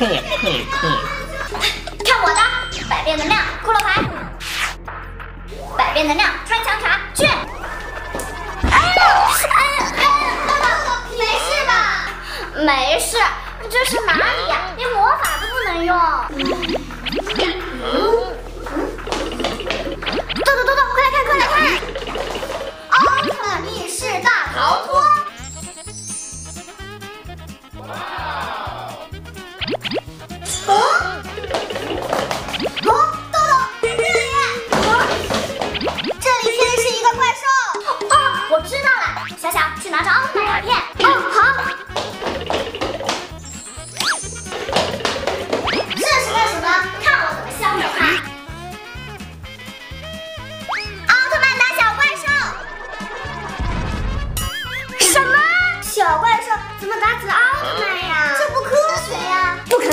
看我的百变能量骷髅牌，百变能量穿墙卡去。哎呀，哎呀，哎呀，豆豆，你没事吧？没事，这是哪里呀？连魔法都不能用。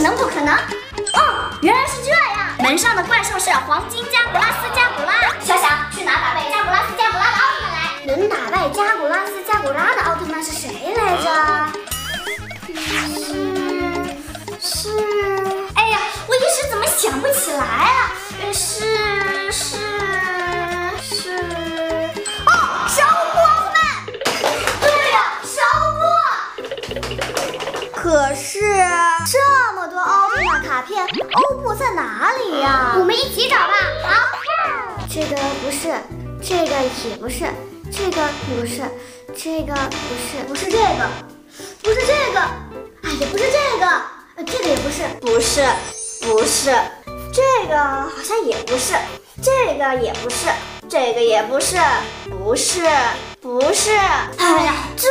能，不可能！哦，原来是这样。门上的怪兽是黄金加古拉斯加古拉。小小，去拿打败加古拉斯加古拉的奥特曼来。能打败加古拉斯加古拉的奥特曼是谁呀片，欧布在哪里呀？我们一起找吧。好，这个不是，这个也不是，这个不是，这个不是，不是这个，不是这个，哎，也不是这个，呃这个也不是，不是，不是，这个好像也不是，这个也不是，这个也不是，不是，不是，哎呀，这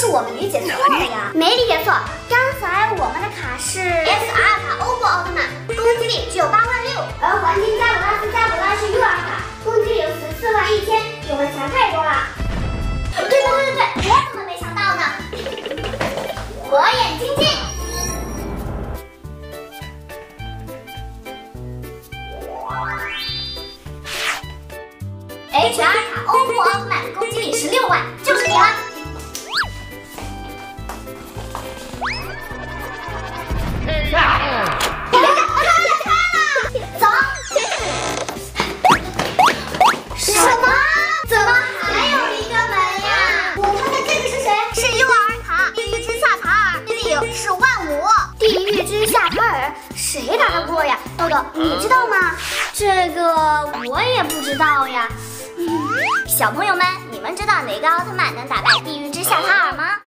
是我们理解错了呀？没理解错，刚才我们的卡是 S 阿尔卡欧布奥特曼，攻击力只有八万六，而黄金加古拉斯加古拉是 U 尔卡，攻击力有十四万一千，比我们强太多了。对对对对对，我怎么没想到呢？火眼金睛。H 阿尔卡欧布奥特曼，攻击力十六万，就是你了。地狱之下塔尔，谁打得过呀？豆豆，你知道吗？这个我也不知道呀。嗯，小朋友们，你们知道哪个奥特曼能打败地狱之夏塔尔吗？